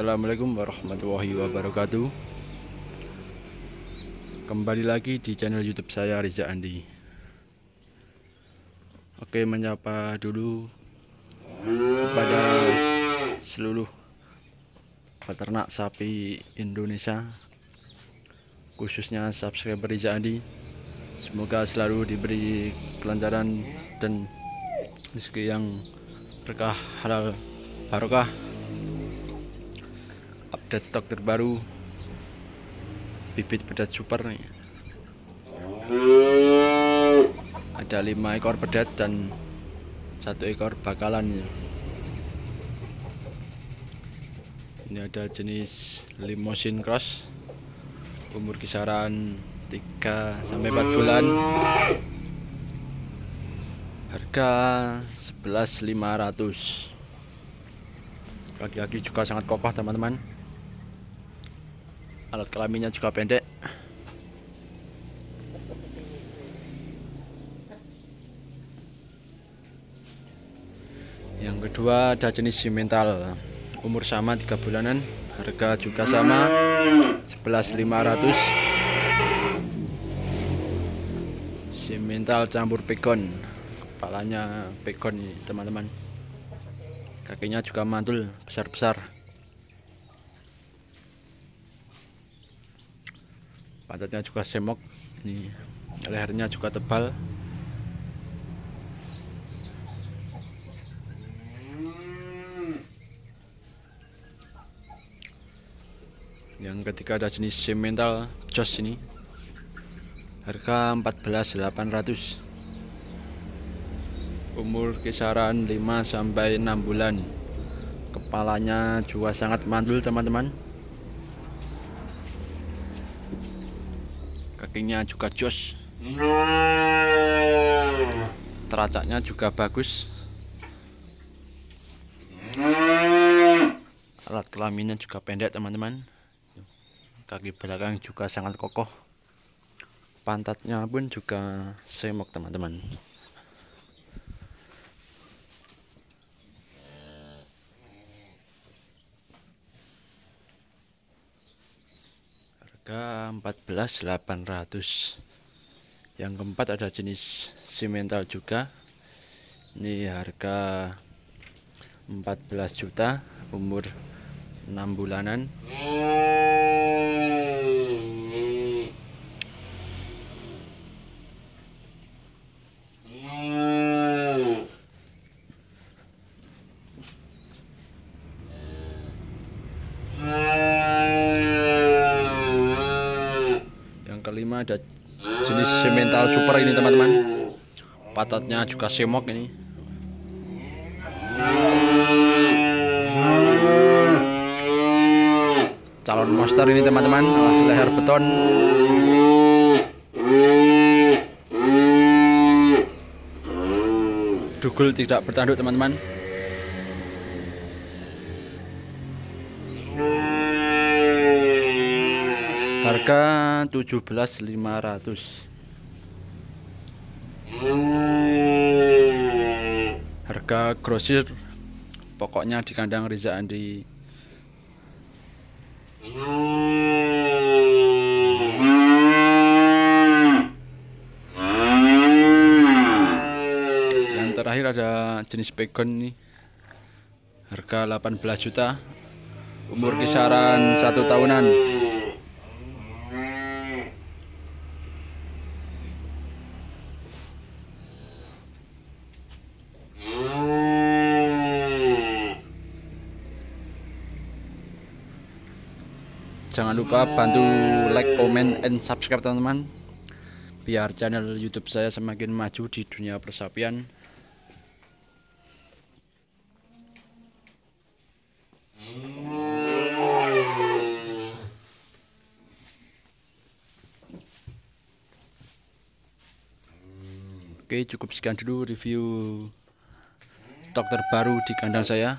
Assalamualaikum warahmatullahi wabarakatuh. Kembali lagi di channel youtube saya Riza Andi. Oke menyapa dulu kepada seluruh peternak sapi Indonesia Khususnya subscriber Riza Andi. Semoga selalu diberi kelancaran dan rezeki yang berkah halal barokah update stok terbaru. Bibit pedat super ada lima ekor pedat dan satu ekor bakalan ya. ini ada jenis limousine cross. Umur kisaran 3 sampai 4 bulan. Harga 11.500 kaki-kaki juga sangat kokoh teman-teman alat kelaminnya juga pendek. Yang kedua ada jenis simental. Umur sama tiga bulanan. Harga juga sama. 11.500 simental campur pegon kepalanya pegon ini teman-teman. Kakinya juga mantul besar-besar pantatnya juga semok ini lehernya juga tebal. Yang ketiga ada jenis semental jos ini. Harga 14.800 umur kisaran 5 sampai 6 bulan. Kepalanya juga sangat mantul teman-teman kakinya juga jos teracaknya juga bagus. Alat kelaminnya juga pendek teman-teman. Kaki belakang juga sangat kokoh. Pantatnya pun juga semok teman-teman harga 14.800 yang keempat ada jenis simental juga. Ini harga 14 juta umur 6 bulanan ada jenis semental super ini teman-teman. Patatnya juga semok ini. Calon monster ini teman-teman. Leher beton. Dugul tidak bertanduk teman-teman harga 17.500 harga grosir pokoknya di kandang Riza Andi. Yang terakhir ada jenis pegon nih. Harga 18 juta. Umur kisaran satu tahunan jangan lupa bantu like, comment, and subscribe teman-teman. Biar channel youtube saya semakin maju di dunia persapian. Oke cukup sekian dulu review stok terbaru di kandang saya